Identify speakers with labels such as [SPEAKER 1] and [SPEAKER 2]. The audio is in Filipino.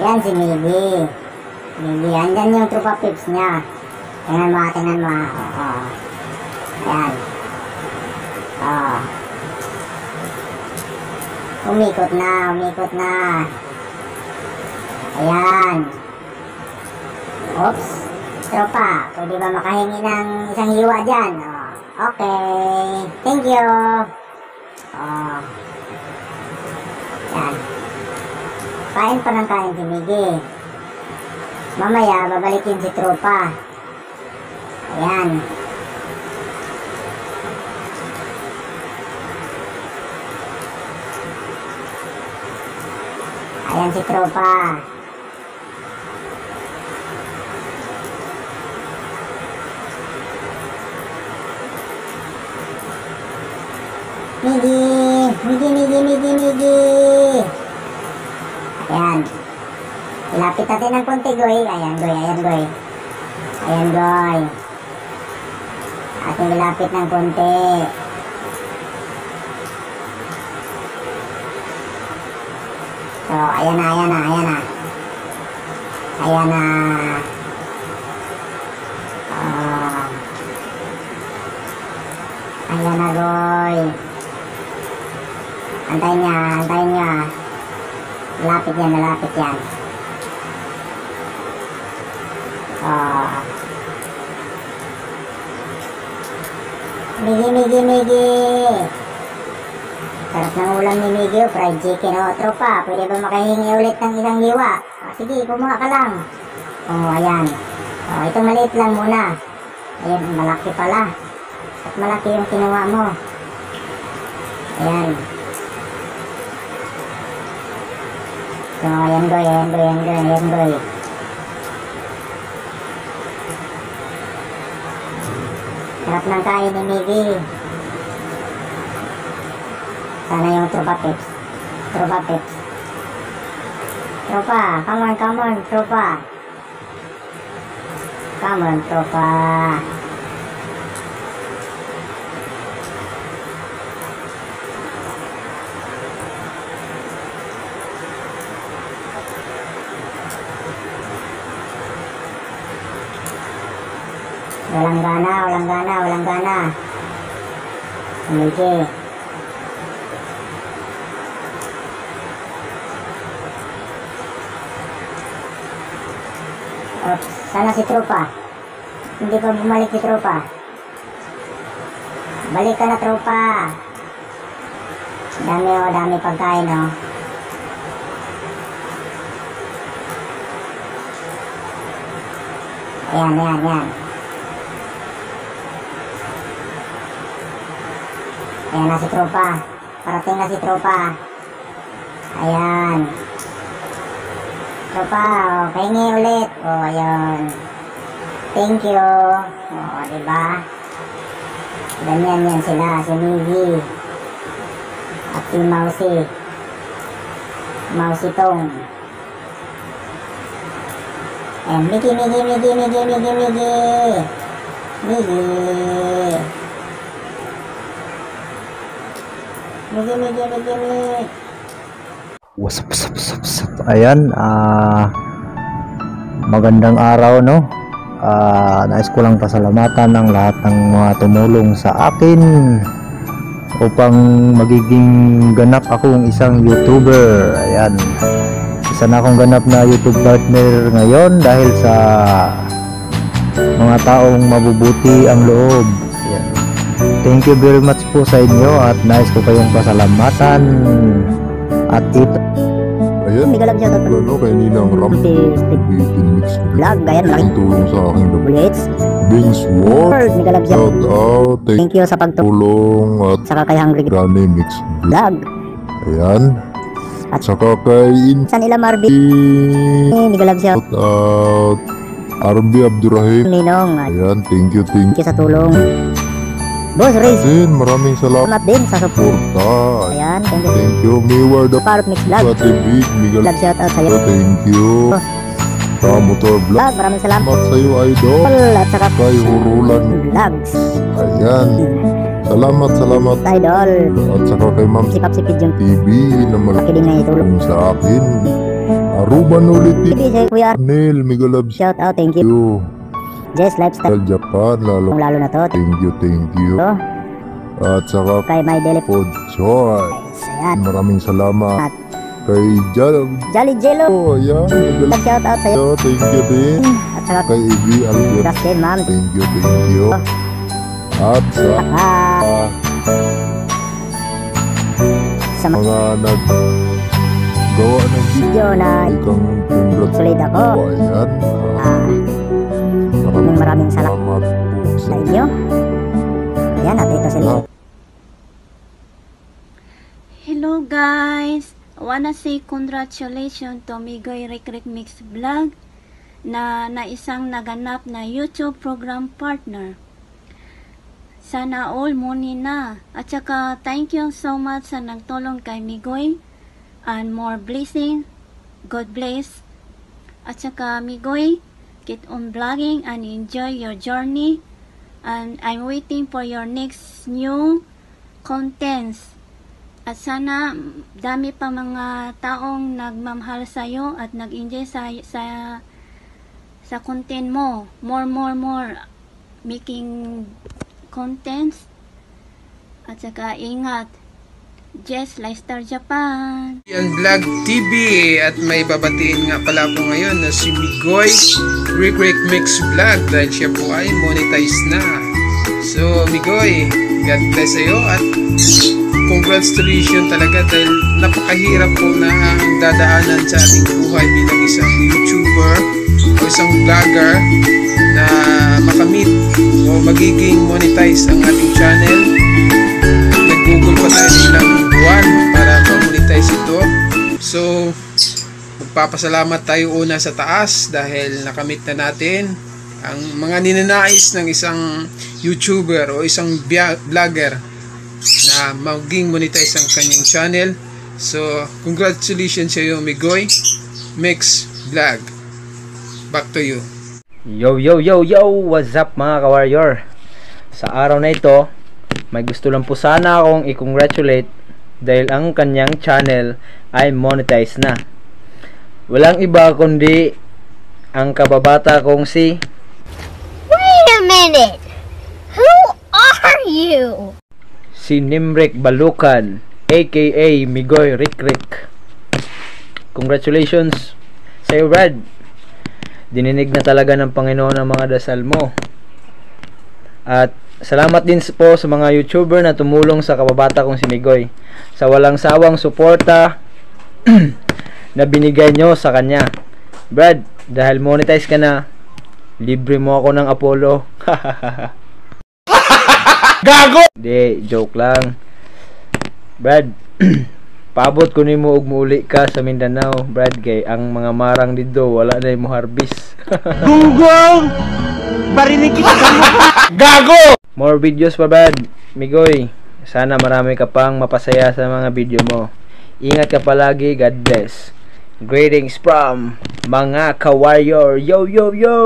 [SPEAKER 1] Ayan si Miggy. Miggy, andyan yung trupa pips niya. Tingnan mo, tingnan mo. ah. Oh. Ayan. Oh. Umikot na, umikot na. Ayan. Oops. Tropa, pwede ba makahingi ng isang hiwa dyan? Oh. Okay. Thank you. Oh. Kain pa ng kain si Miggy. Mamaya, babalikin si Tropa. Ayan. Ayan si Tropa. Miggy! Miggy, Miggy, Miggy, Miggy! Ilapit natin ng konti, Goy. Ayan, Goy. Ayan, Goy. Ayan, Goy. Ating ilapit ng konti. So, ayan na, ayan na, ayan na. Ayan na. Ah. ayan na, Goy. Antayin niya, antayin niya. Malapit yan, malapit yan. Oh. Migi, Migi, Migi. Sarap ng ulam ni Migi, oh, fried chicken. O, tropa, pwede ba makahingi ulit ng isang liwa? Ah, sige, kumuha ka lang. Oh, ayan. Oh, ito maliit lang muna. Ayan, malaki pala. At malaki yung kinuha mo. Ayan. So, ayan boy, ayan boy, ayan boy, ayan boy. Sarap ng kain ni Miggy. Sana yung tropa pips. Tropa pips. Tropa, come on, come on, tropa. Come on, tropa. Walang gana, walang gana, walang gana. Miggy. Oops, sana si Tropa. Hindi pa bumalik si Tropa. Balik ka na, Tropa. Dami oh, dami pagkain oh. Ayan, ayan, ayan. Ayan na si Tropa. Parating na si Tropa. Ayan. Tropa, oh, pahingi ulit. Oh, ayun. Thank you. Oh, diba? Ganyan yan sila, si Miggy. At si Mousy. Mousy Tong. Ayan, Miggy, Miggy, Miggy, Miggy, Miggy, Miggy. Miggy. Miggy, Miggy, Miggy.
[SPEAKER 2] What's up, what's up, what's up, what's up? Ayan, ah magandang araw, no? Ah, nais ko lang pasalamatan ang lahat ng mga tumulong sa akin upang magiging ganap akong isang YouTuber. Ayan. Isa na akong ganap na YouTube partner ngayon dahil sa mga taong mabubuti ang loob. Thank you very much po sa inyo at nais ko kayong pasalamatan. At ito
[SPEAKER 3] Ayan,
[SPEAKER 1] May galap siya doon.
[SPEAKER 3] ano, kay Ninang Ram,
[SPEAKER 1] Si
[SPEAKER 3] bitin mix
[SPEAKER 1] Vlog, ayan, malaking
[SPEAKER 3] Ang tulong sa aking loob.
[SPEAKER 1] bullets. Bird, may galap siya.
[SPEAKER 3] shout out, thank
[SPEAKER 1] you sa pagtulong
[SPEAKER 3] tulong at
[SPEAKER 1] saka kay Hungry
[SPEAKER 3] Granny Mix
[SPEAKER 1] Vlog.
[SPEAKER 3] Ayan. At saka kay
[SPEAKER 1] San ila Marvin, galap siya.
[SPEAKER 3] shout out, Arbi Abdurrahim.
[SPEAKER 1] Ninong,
[SPEAKER 3] Ayan, thank you, thank
[SPEAKER 1] thank you sa tulong. Boss Reyes,
[SPEAKER 3] Din, maraming salamat.
[SPEAKER 1] salamat din sa support.
[SPEAKER 3] Porta.
[SPEAKER 1] Ayan, thank you.
[SPEAKER 3] Thank you, Mayward of
[SPEAKER 1] Parrot Mix Vlog.
[SPEAKER 3] Ate Big, Miguel.
[SPEAKER 1] Vlog shout out sa'yo.
[SPEAKER 3] Thank you. Sa Motor Vlog.
[SPEAKER 1] Vlog, maraming salamat.
[SPEAKER 3] Salamat sa'yo, Idol.
[SPEAKER 1] At saka
[SPEAKER 3] Kay Hurulan.
[SPEAKER 1] Vlogs.
[SPEAKER 3] Ayan. Salamat, salamat.
[SPEAKER 1] Idol.
[SPEAKER 3] At saka kay Ma'am
[SPEAKER 1] Sipap si Pigeon.
[SPEAKER 3] TV na
[SPEAKER 1] itulong.
[SPEAKER 3] malakong sa akin. Aruban ulit
[SPEAKER 1] Kuya.
[SPEAKER 3] Neil, mega love
[SPEAKER 1] Shout out, thank you.
[SPEAKER 3] you.
[SPEAKER 1] Jess Lifestyle.
[SPEAKER 3] Japan, lalo
[SPEAKER 1] Lalo na to.
[SPEAKER 3] thank you, thank you.
[SPEAKER 1] Ito.
[SPEAKER 3] At saka
[SPEAKER 1] Kay My Daily
[SPEAKER 3] po Joy.
[SPEAKER 1] Ayan.
[SPEAKER 3] Maraming salamat. Kay Jal.
[SPEAKER 1] Jolly Jello.
[SPEAKER 3] Oh, ayan. Love
[SPEAKER 1] Shout out sa'yo.
[SPEAKER 3] you. Thank you din.
[SPEAKER 1] At saka
[SPEAKER 3] Kay Ivy Albert.
[SPEAKER 1] Justin, ma'am.
[SPEAKER 3] Thank you, thank you. At sa
[SPEAKER 1] Ah, sa mga
[SPEAKER 3] nag gawa ng video
[SPEAKER 1] na
[SPEAKER 3] kang congrats
[SPEAKER 1] sulit ako.
[SPEAKER 3] po. Ayan.
[SPEAKER 1] Ah, maraming salamat sa inyo. Ayan, at ito sila.
[SPEAKER 4] Hello guys! I wanna say congratulations to Migoy Recrec Mix Vlog na na isang naganap na YouTube program partner. Sana all muni na. At saka thank you so much sa nagtulong kay Migoy and more blessing. God bless. At saka Migoy, keep on vlogging and enjoy your journey. And I'm waiting for your next new contents. At sana dami pa mga taong nagmamahal sa iyo at nag-enjoy sa sa sa content mo. More more more making contents. At saka ingat. Jess Lifestyle Japan.
[SPEAKER 5] Yan Vlog TV at may babatiin nga pala po ngayon na si Migoy Rick Rick Mix Vlog dahil siya po ay monetize na. So Migoy, God bless sa'yo at congratulations talaga dahil napakahirap po na ang dadaanan sa ating buhay bilang isang YouTuber o isang vlogger na makamit o magiging monetize ang ating channel pa tayo ng ilang buwan para ma-monetize ito. So, magpapasalamat tayo una sa taas dahil nakamit na natin ang mga ninanais ng isang YouTuber o isang vlogger na maging monetize ang kanyang channel. So, congratulations sa iyo, Migoy. Mix Vlog. Back to you.
[SPEAKER 6] Yo yo yo yo, what's up mga ka-warrior? Sa araw na ito, may gusto lang po sana akong i-congratulate dahil ang kanyang channel ay monetize na. Walang iba kundi ang kababata kong si
[SPEAKER 7] Wait a minute! Who are you?
[SPEAKER 6] si Nimrek Balukan aka Migoy Rikrik. Congratulations sa iyo, Brad. Dininig na talaga ng Panginoon ang mga dasal mo. At salamat din po sa mga YouTuber na tumulong sa kababata kong si Migoy sa walang sawang suporta na binigay nyo sa kanya. Brad, dahil monetize ka na, libre mo ako ng Apollo. Gago! Di, joke lang. Brad, paabot ko nimo og muuli ka sa Mindanao, Brad, kay ang mga marang dito wala na mo harvest. Gunggong! Barinig kita Gago! More videos pa, Brad. Migoy, sana marami ka pang mapasaya sa mga video mo. Ingat ka palagi, God bless. Greetings from mga ka-warrior. Yo, yo, yo!